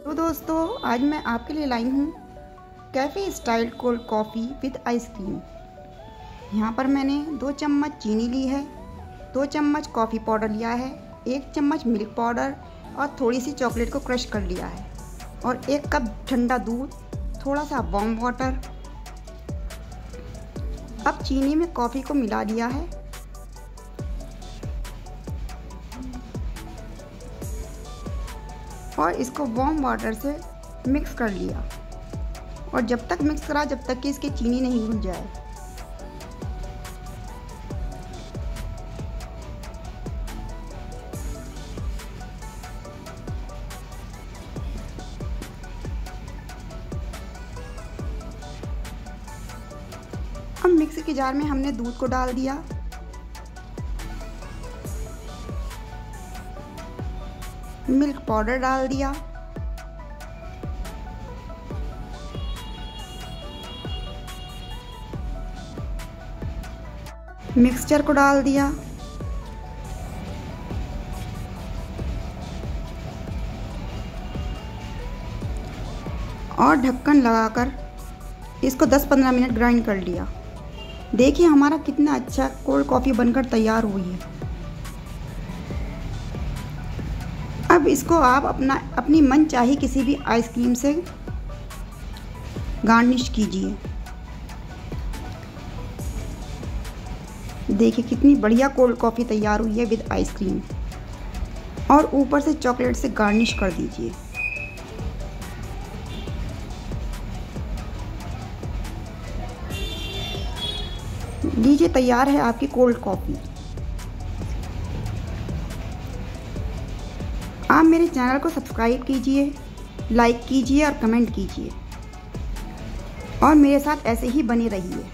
तो दोस्तों, आज मैं आपके लिए लाई हूँ cafe style cold coffee with ice cream यहाँ पर मैंने दो चम्मच चीनी ली है, दो चम्मच कॉफ़ी पाउडर लिया है, एक चम्मच मिल्क पाउडर और थोड़ी सी चॉकलेट को क्रश कर लिया है। और एक कप ठंडा दूध थोड़ा सा वार्म वाटर। अब चीनी में कॉफ़ी को मिला दिया है। और इसको वार्म वाटर से मिक्स कर लिया। और जब तक मिक्स करा, जब तक कि इसकी चीनी नहीं घुल जाए। अब मिक्सी के जार में हमने दूध को डाल दिया। मिल्क पाउडर डाल दिया। मिक्सचर को डाल दिया। और ढक्कन लगाकर इसको 10-15 मिनट ग्राइंड कर लिया। देखिए हमारा कितना अच्छा कोल्ड कॉफ़ी बनकर तैयार हुई है। अब इसको आप अपना, अपनी मन चाही किसी भी आइसक्रीम से गार्निश कीजिए। देखिए कितनी बढ़िया कोल्ड कॉफ़ी तैयार हुई है विद आइसक्रीम और ऊपर से चॉकलेट से गार्निश कर दीजिए। लीजिए तैयार है आपकी कोल्ड कॉफ़ी आप मेरे चैनल को सब्सक्राइब कीजिए, लाइक कीजिए और कमेंट कीजिए। और मेरे साथ ऐसे ही बने रहिए।